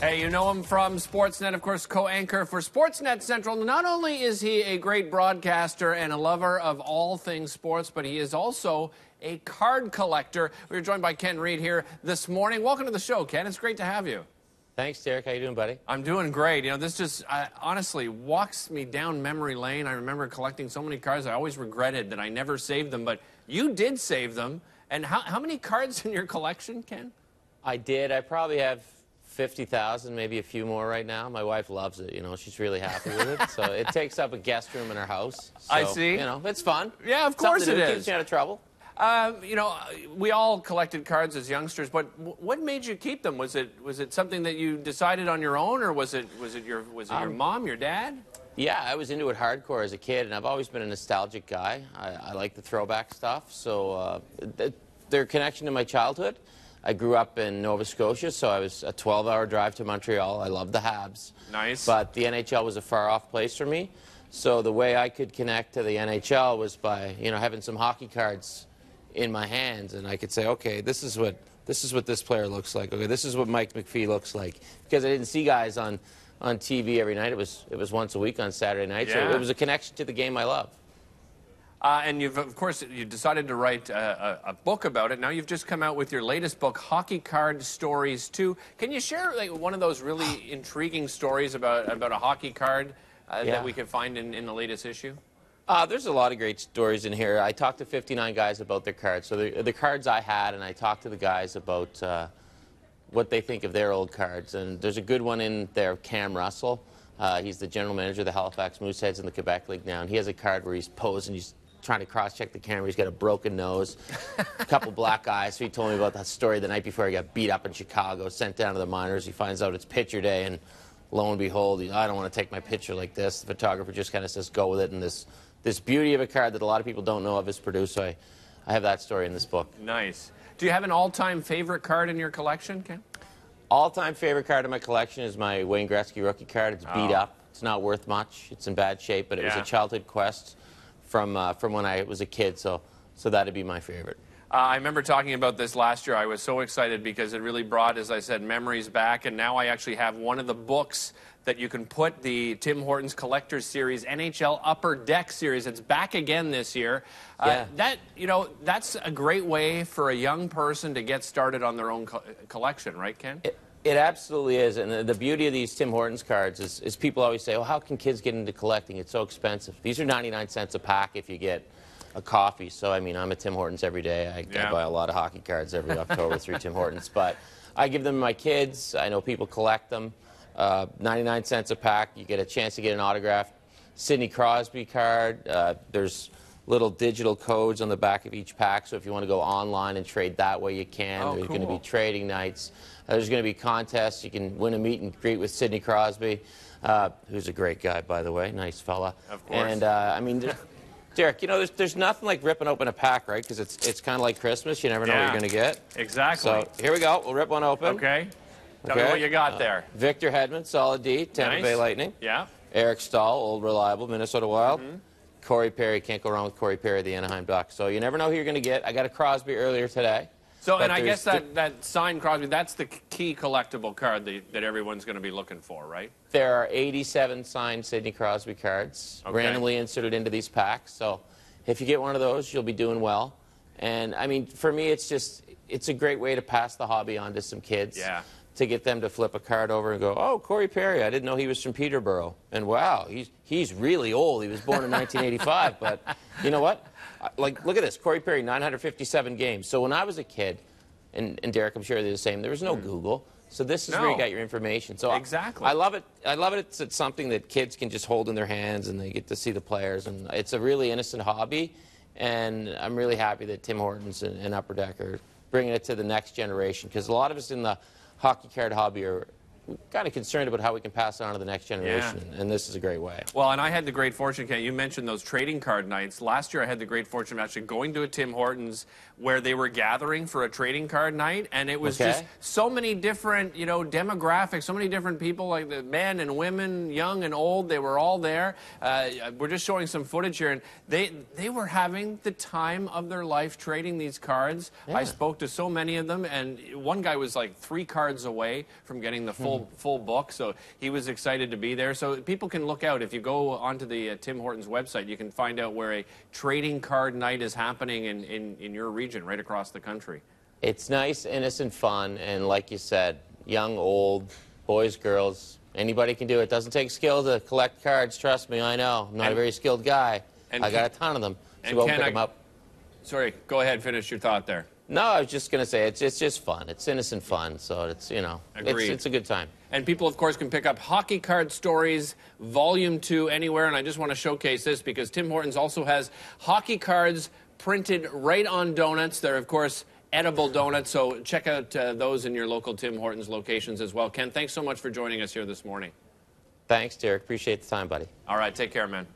Hey, you know him from Sportsnet, of course, co anchor for Sportsnet Central. Not only is he a great broadcaster and a lover of all things sports, but he is also a card collector. We are joined by Ken Reid here this morning. Welcome to the show, Ken. It's great to have you. Thanks, Derick. How you doing, buddy? I'm doing great. You know, this just uh, honestly walks me down memory lane. I remember collecting so many cards. I always regretted that I never saved them, but you did save them. And how, how many cards in your collection, Ken? I did. I probably have 50,000, maybe a few more right now. My wife loves it. You know, she's really happy with it. So it takes up a guest room in her house. So, I see. You know, it's fun. Yeah, of course Something it is. Keeps you out of trouble. Uh, you know, we all collected cards as youngsters, but what made you keep them? Was it was it something that you decided on your own, or was it was it your was it your Um, mom, your dad? Yeah, I was into it hardcore as a kid, and I've always been a nostalgic guy. I, I like the throwback stuff. So uh, th- their connection to my childhood. I grew up in Nova Scotia, so I was a 12-hour drive to Montreal. I loved the Habs. Nice. But the NHL was a far-off place for me. So the way I could connect to the NHL was by, you know, having some hockey cards in my hands, and I could say, okay, this is what this is what this player looks like. Okay, this is what Mike McPhee looks like. Because I didn't see guys on on TV every night. It was it was once a week on Saturday night. Yeah. So it was a connection to the game I love. Uh, and you've of course you decided to write a, a, a book about it. Now you've just come out with your latest book, Hockey Card Stories 2. Can you share like one of those really intriguing stories about about a hockey card uh, Yeah. that we could find in, in the latest issue? Uh, there's a lot of great stories in here. I talked to 59 guys about their cards. So the, the cards I had, and I talked to the guys about uh, what they think of their old cards. And there's a good one in there, Cam Russell. Uh, he's the general manager of the Halifax Mooseheads in the Quebec League now. And he has a card where he's posing, and he's trying to cross-check the camera. He's got a broken nose, a couple black eyes. So he told me about that story the night before he got beat up in Chicago, sent down to the minors. He finds out it's picture day, and lo and behold, he, I don't want to take my picture like this. The photographer just kind of says, go with it. And this, this beauty of a card that a lot of people don't know of is produced. So I, I have that story in this book. Nice. Do you have an all-time favorite card in your collection, Ken? All-time favorite card in my collection is my Wayne Gretzky rookie card. It's beat Oh. up. It's not worth much. It's in bad shape, but it was a childhood quest from uh, from when I was a kid. So so that'd be my favorite. Uh, I remember talking about this last year. I was so excited because it really brought, as I said, memories back. And now I actually have one of the books that you can put the Tim Hortons Collectors Series, NHL Upper Deck Series. It's back again this year. Uh, Yeah. That you know, that's a great way for a young person to get started on their own co- collection, right, Ken? It, it absolutely is. And the, the beauty of these Tim Hortons cards is, is people always say, "Oh, how can kids get into collecting? It's so expensive." These are 99 cents a pack if you get a coffee. So I mean, I'm at Tim Hortons every day. I, Yeah. I buy a lot of hockey cards every October through Tim Hortons, but I give them to my kids. I know people collect them. Uh, 99 cents a pack. You get a chance to get an autographed Sidney Crosby card. Uh, there's little digital codes on the back of each pack, so if you want to go online and trade that way, you can. Oh, There's going to be trading nights. Uh, there's going to be contests. You can win a meet and greet with Sidney Crosby, uh, who's a great guy, by the way, nice fella. Of course. And uh, I mean, Derick, you know, there's, there's nothing like ripping open a pack, right? Because it's it's kind of like Christmas. You never know Yeah. what you're going to get. Exactly. So here we go. We'll rip one open. okay. Tell me Okay. what you got Uh, there. Victor Hedman, solid D, Tampa Nice. Bay Lightning. Yeah. Eric Staal, old reliable, Minnesota Wild. Mm-hmm. Corey Perry, can't go wrong with Corey Perry, the Anaheim Ducks. So you never know who you're going to get. I got a Crosby earlier today. So, But and I guess that, that signed Crosby, that's the key collectible card that, that everyone's going to be looking for, right? There are 87 signed Sidney Crosby cards Okay. randomly inserted into these packs. So if you get one of those, you'll be doing well. And I mean, for me, it's just it's a great way to pass the hobby on to some kids. Yeah. To get them to flip a card over and go, oh, Corey Perry, I didn't know he was from Peterborough. And wow, he's he's really old. He was born in 1985. But you know what? Like, look at this, Corey Perry, 957 games. So when I was a kid, and, and Derick, I'm sure they're the same. There was no Google. So this is where Hmm. You got your information. So I- Exactly. I love it. I love it. It's, it's something that kids can just hold in their hands and they get to see the players. And it's a really innocent hobby. And I'm really happy that Tim Hortons and, and Upper Deck are bringing it to the next generation because a lot of us in the hockey card hobby are kind of concerned about how we can pass it on to the next generation. And this is a great way. Well, and I had the great fortune, Ken, you mentioned those trading card nights. Last year I had the great fortune of actually going to a Tim Hortons where they were gathering for a trading card night, and it was Okay. just so many different, you know, demographics, so many different people, like the men and women, young and old, they were all there. Uh, we're just showing some footage here, and they, they were having the time of their life trading these cards. I spoke to so many of them, and one guy was like three cards away from getting the full full full book. So he was excited to be there. So people can look out if you go onto the uh, Tim Hortons website. You can find out where a trading card night is happening in, in, in your region, right across the country. It's nice, innocent fun, and like you said, young, old, boys, girls, anybody can do it. Doesn't take skill to collect cards. Trust me, I know. I'm not And- a very skilled guy. and I got a ton of them. So go pick I- them up. Sorry, go ahead. Finish your thought there. No, I was just going to say it's, it's just fun. It's innocent fun, so it's you know it's, it's a good time. And people, of course, can pick up Hockey Card Stories Volume 2 anywhere. And I just want to showcase this because Tim Hortons also has hockey cards printed right on donuts. They're, of course, edible donuts. So check out uh, those in your local Tim Hortons locations as well. Ken, thanks so much for joining us here this morning. Thanks, Derick. Appreciate the time, buddy. All right, take care, man.